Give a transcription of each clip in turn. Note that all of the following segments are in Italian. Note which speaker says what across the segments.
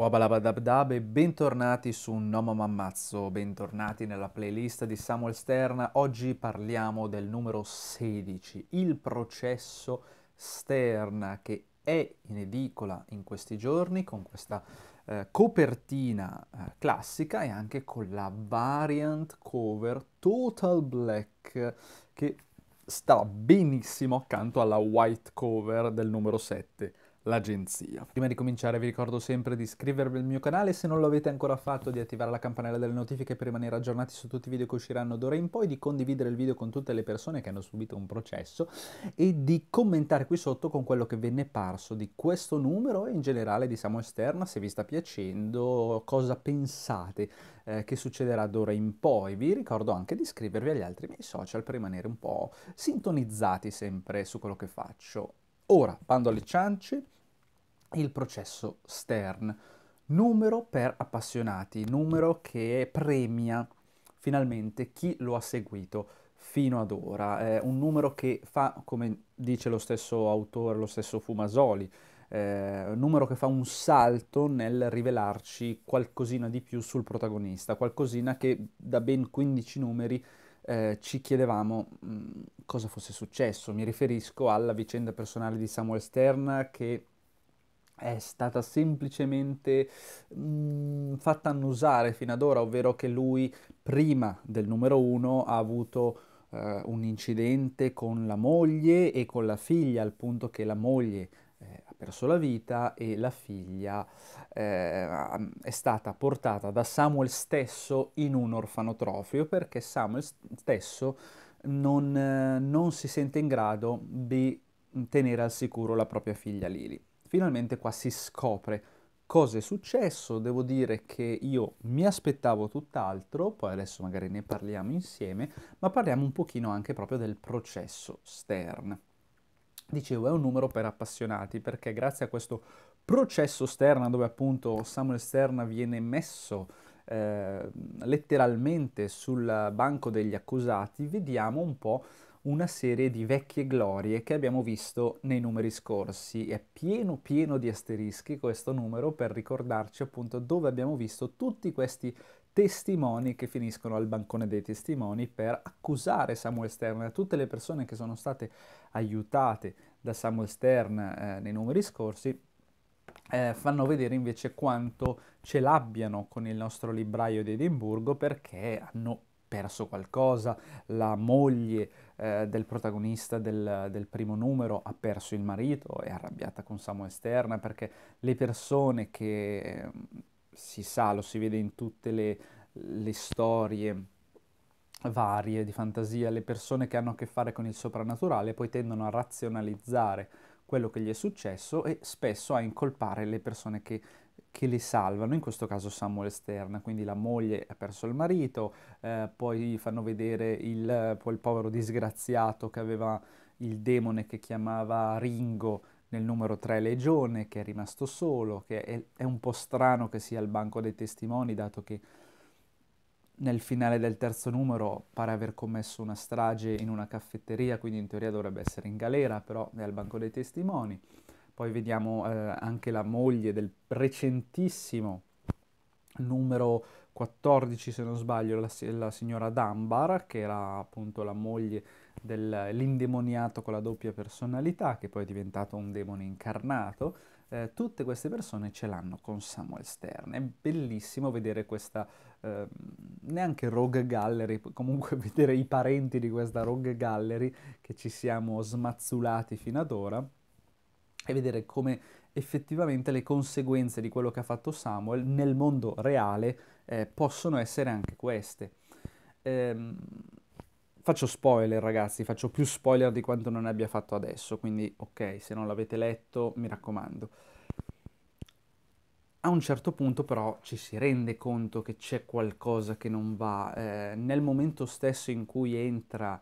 Speaker 1: Wabalabadabdab e bentornati su Nomo Mammazzo, bentornati nella playlist di Samuel Stern. Oggi parliamo del numero 16, il processo Stern che è in edicola in questi giorni con questa eh, copertina eh, classica e anche con la variant cover Total Black che sta benissimo accanto alla white cover del numero 7 l'agenzia. Prima di cominciare vi ricordo sempre di iscrivervi al mio canale se non lo avete ancora fatto, di attivare la campanella delle notifiche per rimanere aggiornati su tutti i video che usciranno d'ora in poi, di condividere il video con tutte le persone che hanno subito un processo e di commentare qui sotto con quello che venne parso di questo numero e in generale di Samo Esterna, se vi sta piacendo, cosa pensate eh, che succederà d'ora in poi. Vi ricordo anche di iscrivervi agli altri miei social per rimanere un po' sintonizzati sempre su quello che faccio. Ora, bando alle ciance, il processo Stern, numero per appassionati, numero che premia finalmente chi lo ha seguito fino ad ora. È un numero che fa, come dice lo stesso autore, lo stesso Fumasoli, eh, numero che fa un salto nel rivelarci qualcosina di più sul protagonista, qualcosina che da ben 15 numeri eh, ci chiedevamo mh, mm, cosa fosse successo. Mi riferisco alla vicenda personale di Samuel Stern che è stata semplicemente mh, mm, fatta annusare fino ad ora, ovvero che lui prima del numero uno ha avuto eh, un incidente con la moglie e con la figlia, al punto che la moglie eh, ha perso la vita e la figlia eh, è stata portata da Samuel stesso in un orfanotrofio perché Samuel stesso non, eh, non si sente in grado di tenere al sicuro la propria figlia Lily. Finalmente qua si scopre cosa è successo, devo dire che io mi aspettavo tutt'altro, poi adesso magari ne parliamo insieme, ma parliamo un pochino anche proprio del processo Stern. Dicevo, è un numero per appassionati perché grazie a questo processo Stern, dove appunto Samuel Stern viene messo eh, letteralmente sul banco degli accusati, vediamo un po' una serie di vecchie glorie che abbiamo visto nei numeri scorsi. È pieno pieno di asterischi questo numero per ricordarci appunto dove abbiamo visto tutti questi testimoni che finiscono al bancone dei testimoni per accusare Samuel Stern e tutte le persone che sono state aiutate da Samuel Stern eh, nei numeri scorsi eh, fanno vedere invece quanto ce l'abbiano con il nostro libraio di Edimburgo perché hanno perso qualcosa, la moglie eh, del protagonista del, del, primo numero ha perso il marito, è arrabbiata con Samuel Stern perché le persone che si sa, lo si vede in tutte le, le storie varie di fantasia, le persone che hanno a che fare con il soprannaturale poi tendono a razionalizzare quello che gli è successo e spesso a incolpare le persone che, che le salvano, in questo caso Samuel Stern, quindi la moglie ha perso il marito, eh, poi fanno vedere il, il povero disgraziato che aveva il demone che chiamava Ringo nel numero 3 Legione, che è rimasto solo, che è, è, un po' strano che sia al banco dei testimoni, dato che nel finale del terzo numero pare aver commesso una strage in una caffetteria, quindi in teoria dovrebbe essere in galera, però è al banco dei testimoni. Poi vediamo eh, anche la moglie del recentissimo numero 14, se non sbaglio, la, la signora Dunbar, che era appunto la moglie dell'indemoniato con la doppia personalità, che poi è diventato un demone incarnato, eh, tutte queste persone ce l'hanno con Samuel Stern. È bellissimo vedere questa, eh, neanche Rogue Gallery, comunque vedere i parenti di questa Rogue Gallery che ci siamo smazzulati fino ad ora e vedere come effettivamente le conseguenze di quello che ha fatto Samuel nel mondo reale eh, possono essere anche queste. Ehm, Faccio spoiler ragazzi, faccio più spoiler di quanto non abbia fatto adesso, quindi ok, se non l'avete letto mi raccomando. A un certo punto però ci si rende conto che c'è qualcosa che non va. Eh, nel momento stesso in cui entra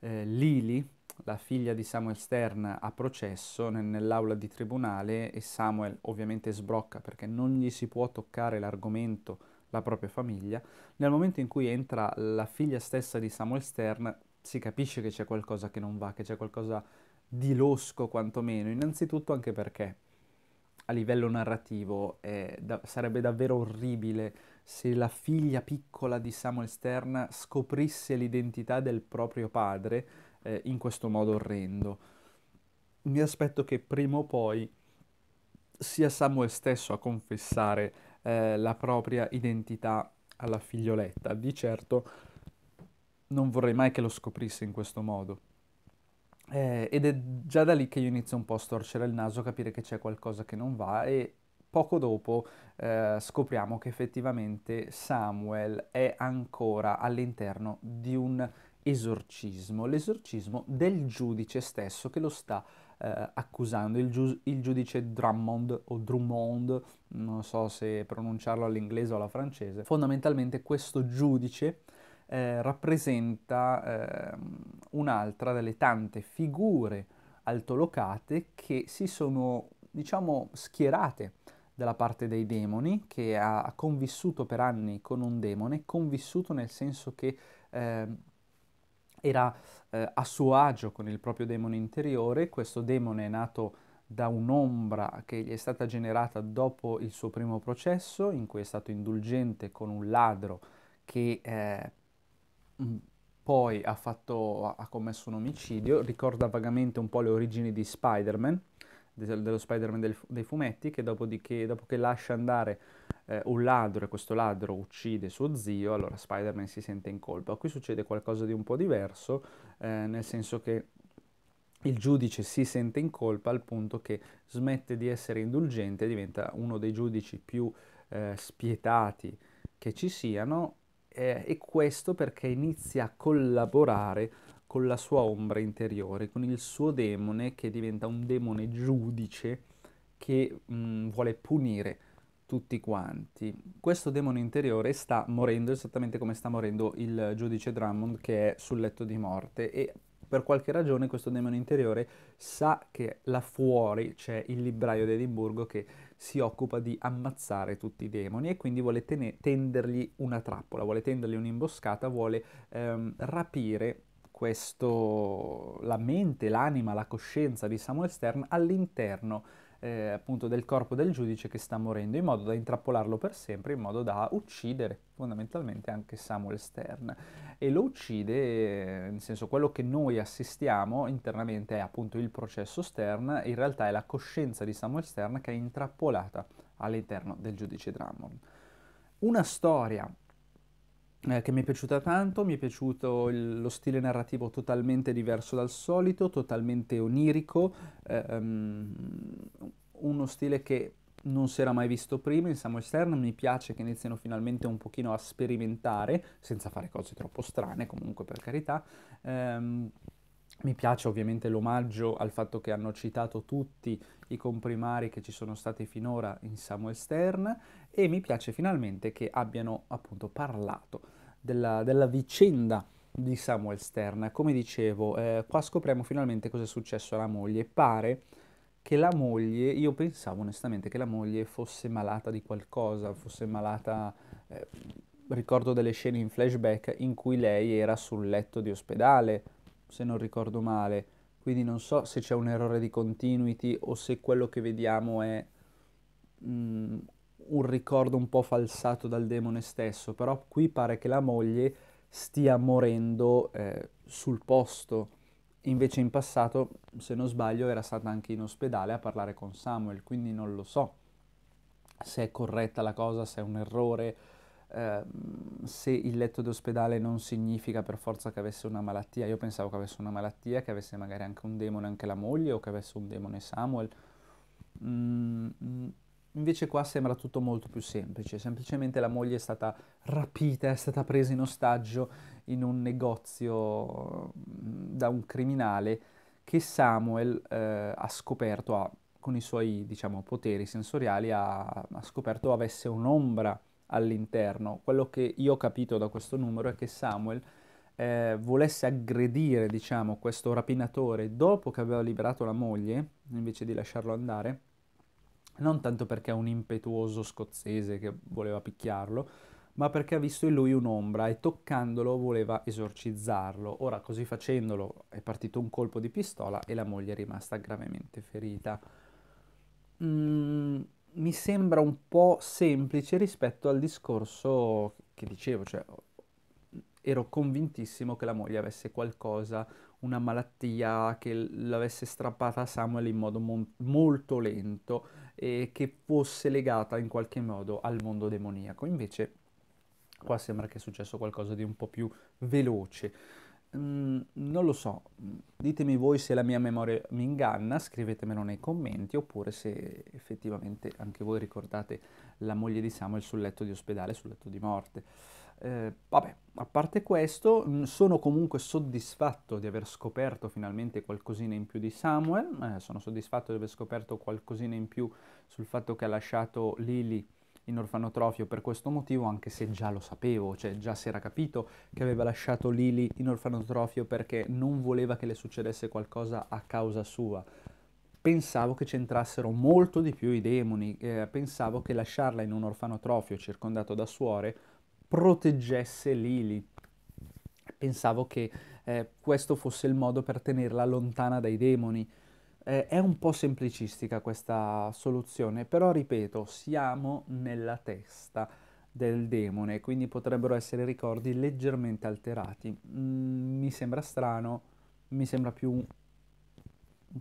Speaker 1: eh, Lily, la figlia di Samuel Stern, a processo nell'aula di tribunale e Samuel ovviamente sbrocca perché non gli si può toccare l'argomento la propria famiglia, nel momento in cui entra la figlia stessa di Samuel Stern si capisce che c'è qualcosa che non va, che c'è qualcosa di losco quantomeno, innanzitutto anche perché a livello narrativo da- sarebbe davvero orribile se la figlia piccola di Samuel Stern scoprisse l'identità del proprio padre eh, in questo modo orrendo. Mi aspetto che prima o poi sia Samuel stesso a confessare eh, la propria identità alla figlioletta. Di certo non vorrei mai che lo scoprisse in questo modo. Eh, ed è già da lì che io inizio un po' a storcere il naso, a capire che c'è qualcosa che non va e poco dopo eh, scopriamo che effettivamente Samuel è ancora all'interno di un esorcismo, l'esorcismo del giudice stesso che lo sta eh, accusando, il, giu- il, giudice Drummond o Drummond, non so se pronunciarlo all'inglese o alla francese. Fondamentalmente questo giudice eh, rappresenta eh, un'altra delle tante figure altolocate che si sono, diciamo, schierate dalla parte dei demoni, che ha, convissuto per anni con un demone, convissuto nel senso che eh, era eh, a suo agio con il proprio demone interiore, questo demone è nato da un'ombra che gli è stata generata dopo il suo primo processo, in cui è stato indulgente con un ladro che eh, Mm, poi ha, fatto, ha commesso un omicidio, ricorda vagamente un po' le origini di Spider-Man, dello Spider-Man dei fumetti, che dopodiché, dopo che lascia andare eh, un ladro e questo ladro uccide suo zio, allora Spider-Man si sente in colpa. Qui succede qualcosa di un po' diverso, eh, nel senso che il giudice si sente in colpa al punto che smette di essere indulgente, diventa uno dei giudici più eh, spietati che ci siano eh, e questo perché inizia a collaborare con la sua ombra interiore, con il suo demone che diventa un demone giudice che mh, mm, vuole punire tutti quanti. Questo demone interiore sta morendo esattamente come sta morendo il giudice Drummond che è sul letto di morte e per qualche ragione questo demone interiore sa che là fuori c'è il libraio di Edimburgo che si occupa di ammazzare tutti i demoni e quindi vuole tene- tendergli una trappola, vuole tendergli un'imboscata, vuole ehm, rapire questo, la mente, l'anima, la coscienza di Samuel Stern all'interno eh, appunto del corpo del giudice che sta morendo, in modo da intrappolarlo per sempre, in modo da uccidere fondamentalmente anche Samuel Stern. E lo uccide, nel senso quello che noi assistiamo internamente è appunto il processo Stern, in realtà è la coscienza di Samuel Stern che è intrappolata all'interno del giudice Drummond. Una storia eh, che mi è piaciuta tanto, mi è piaciuto il, lo stile narrativo totalmente diverso dal solito, totalmente onirico, ehm, uno stile che non si era mai visto prima in Samuel Stern, mi piace che iniziano finalmente un pochino a sperimentare, senza fare cose troppo strane comunque per carità. Ehm, mi piace ovviamente l'omaggio al fatto che hanno citato tutti i comprimari che ci sono stati finora in Samuel Stern e mi piace finalmente che abbiano appunto parlato della, della vicenda di Samuel Stern. Come dicevo, eh, qua scopriamo finalmente cosa è successo alla moglie. Pare che la moglie, io pensavo onestamente che la moglie fosse malata di qualcosa, fosse malata, eh, ricordo delle scene in flashback in cui lei era sul letto di ospedale, se non ricordo male, quindi non so se c'è un errore di continuity o se quello che vediamo è mm, un ricordo un po' falsato dal demone stesso, però qui pare che la moglie stia morendo eh, sul posto Invece in passato, se non sbaglio, era stata anche in ospedale a parlare con Samuel, quindi non lo so se è corretta la cosa, se è un errore, eh, se il letto d'ospedale non significa per forza che avesse una malattia. Io pensavo che avesse una malattia, che avesse magari anche un demone anche la moglie o che avesse un demone Samuel. Mm, Invece qua sembra tutto molto più semplice, semplicemente la moglie è stata rapita, è stata presa in ostaggio in un negozio mm, da un criminale che Samuel eh, ha scoperto, ha, con i suoi diciamo, poteri sensoriali, ha, ha scoperto avesse un'ombra all'interno. Quello che io ho capito da questo numero è che Samuel eh, volesse aggredire diciamo, questo rapinatore dopo che aveva liberato la moglie, invece di lasciarlo andare non tanto perché è un impetuoso scozzese che voleva picchiarlo, ma perché ha visto in lui un'ombra e toccandolo voleva esorcizzarlo. Ora, così facendolo, è partito un colpo di pistola e la moglie è rimasta gravemente ferita. mm, mi sembra un po' semplice rispetto al discorso che dicevo, cioè ero convintissimo che la moglie avesse qualcosa, una malattia che l'avesse strappata a Samuel in modo mon- molto lento e che fosse legata in qualche modo al mondo demoniaco. Invece qua sembra che è successo qualcosa di un po' più veloce. Mm, non lo so, ditemi voi se la mia memoria mi inganna, scrivetemelo nei commenti oppure se effettivamente anche voi ricordate la moglie di Samuel sul letto di ospedale, sul letto di morte. Eh, vabbè, a parte questo, mm, sono comunque soddisfatto di aver scoperto finalmente qualcosina in più di Samuel, eh, sono soddisfatto di aver scoperto qualcosina in più sul fatto che ha lasciato Lily in orfanotrofio per questo motivo, anche se già lo sapevo, cioè già si era capito che aveva lasciato Lily in orfanotrofio perché non voleva che le succedesse qualcosa a causa sua. Pensavo che c'entrassero molto di più i demoni, eh, pensavo che lasciarla in un orfanotrofio circondato da suore proteggesse Lily. Pensavo che eh, questo fosse il modo per tenerla lontana dai demoni. Eh, è un po' semplicistica questa soluzione, però ripeto, siamo nella testa del demone, quindi potrebbero essere ricordi leggermente alterati. Mm, mi sembra strano, mi sembra più un,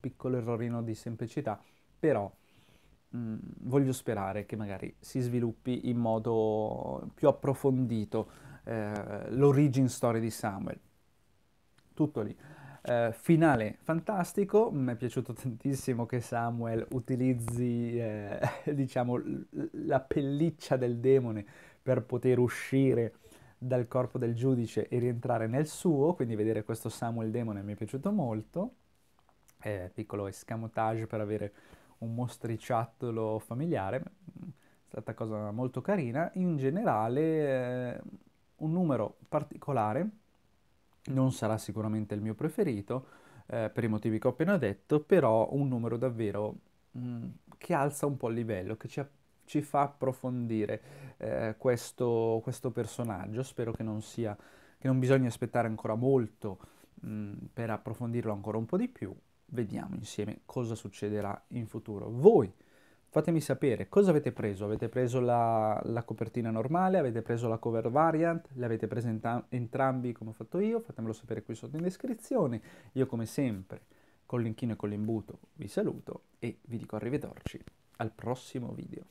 Speaker 1: piccolo errorino di semplicità, però mm, voglio sperare che magari si sviluppi in modo più approfondito eh, l'origin story di Samuel. Tutto lì. Uh, finale fantastico, mi è piaciuto tantissimo che Samuel utilizzi, eh, diciamo, la pelliccia del demone per poter uscire dal corpo del giudice e rientrare nel suo, quindi vedere questo Samuel demone mi è piaciuto molto, eh, piccolo escamotage per avere un mostriciattolo familiare, è stata cosa molto carina, in generale eh, un numero particolare, non sarà sicuramente il mio preferito, eh, per i motivi che ho appena detto, però un numero davvero mh, mm, che alza un po' il livello, che ci, ci fa approfondire eh, questo, questo, personaggio. Spero che non sia, che non bisogna aspettare ancora molto mh, mm, per approfondirlo ancora un po' di più. Vediamo insieme cosa succederà in futuro. Voi Fatemi sapere cosa avete preso. Avete preso la, la copertina normale? Avete preso la cover variant? Le avete prese entrambi come ho fatto io? Fatemelo sapere qui sotto in descrizione. Io come sempre, con l'inchino e con l'imbuto, vi saluto e vi dico arrivederci al prossimo video.